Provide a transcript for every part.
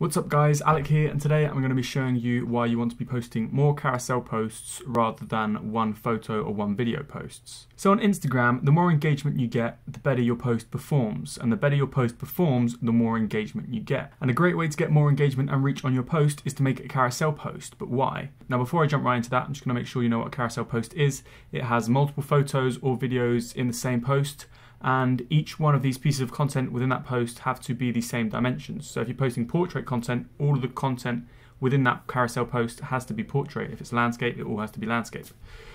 What's up guys, Alec here and today I'm going to be showing you why you want to be posting more carousel posts rather than one photo or one video posts. So on Instagram, the more engagement you get, the better your post performs and the better your post performs, the more engagement you get. And a great way to get more engagement and reach on your post is to make it a carousel post, but why? Now before I jump right into that, I'm just going to make sure you know what a carousel post is. It has multiple photos or videos in the same post and each one of these pieces of content within that post have to be the same dimensions. So if you're posting portrait content, all of the content within that carousel post has to be portrait. If it's landscape, it all has to be landscape.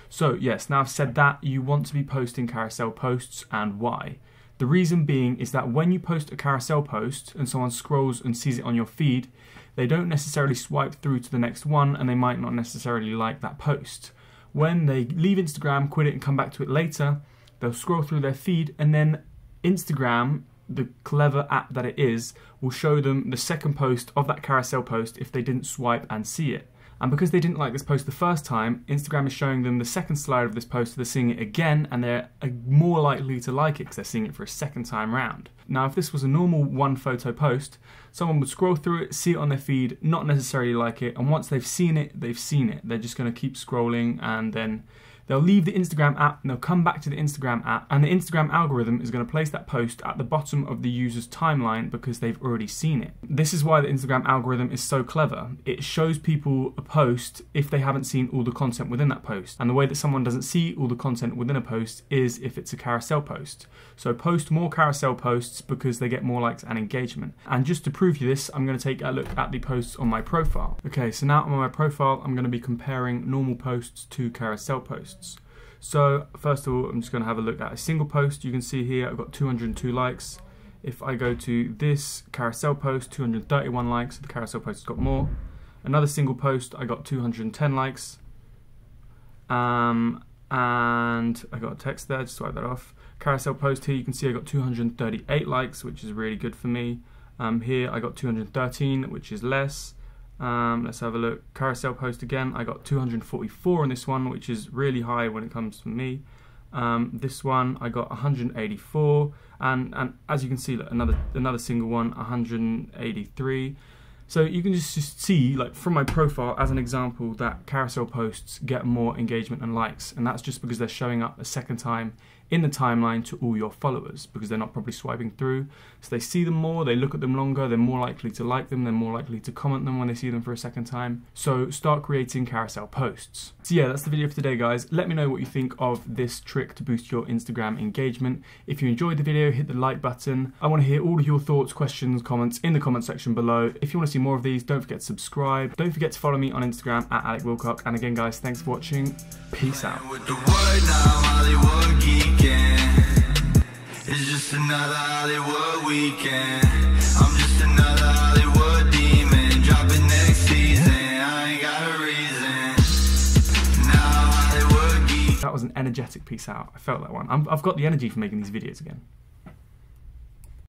So yes, now I've said that, you want to be posting carousel posts and why. The reason being is that when you post a carousel post and someone scrolls and sees it on your feed, they don't necessarily swipe through to the next one and they might not necessarily like that post. When they leave Instagram, quit it and come back to it later, they'll scroll through their feed and then Instagram, the clever app that it is, will show them the second post of that carousel post if they didn't swipe and see it. And because they didn't like this post the first time, Instagram is showing them the second slide of this post, so they're seeing it again, and they're uh, more likely to like it because they're seeing it for a second time round. Now, if this was a normal one photo post, someone would scroll through it, see it on their feed, not necessarily like it, and once they've seen it, they've seen it. They're just going to keep scrolling and then They'll leave the Instagram app and they'll come back to the Instagram app, and the Instagram algorithm is going to place that post at the bottom of the user's timeline because they've already seen it. This is why the Instagram algorithm is so clever. It shows people a post if they haven't seen all the content within that post. And the way that someone doesn't see all the content within a post is if it's a carousel post. So post more carousel posts because they get more likes and engagement. And just to prove you this, I'm going to take a look at the posts on my profile. Okay, so now on my profile, I'm going to be comparing normal posts to carousel posts posts. So first of all, I'm just going to have a look at a single post. You can see here I've got 202 likes. If I go to this carousel post, 231 likes, the carousel post has got more. Another single post, I got 210 likes. Um, and I got a text there, just swipe that off. Carousel post here, you can see I got 238 likes, which is really good for me. Um, here I got 213, which is less. Um, let's have a look. Carousel post again. I got 244 on this one, which is really high when it comes to me. Um, this one I got 184, and and as you can see, look, another another single one 183. So you can just, just see, like from my profile as an example, that carousel posts get more engagement and likes, and that's just because they're showing up a second time in the timeline to all your followers because they're not probably swiping through. So they see them more, they look at them longer, they're more likely to like them, they're more likely to comment them when they see them for a second time. So start creating carousel posts. So yeah, that's the video for today guys. Let me know what you think of this trick to boost your Instagram engagement. If you enjoyed the video, hit the like button. I want to hear all of your thoughts, questions, comments in the comment section below. If you want to see more of these, don't forget to subscribe. Don't forget to follow me on Instagram at Alec Wilcock. And again guys, thanks for watching. Peace out. It's just another Hollywood weekend. I'm just another Hollywood demon. Dropping next season. I ain't got a reason. Now Hollywood geek. That was an energetic piece out. I felt that one. i have got the energy for making these videos again.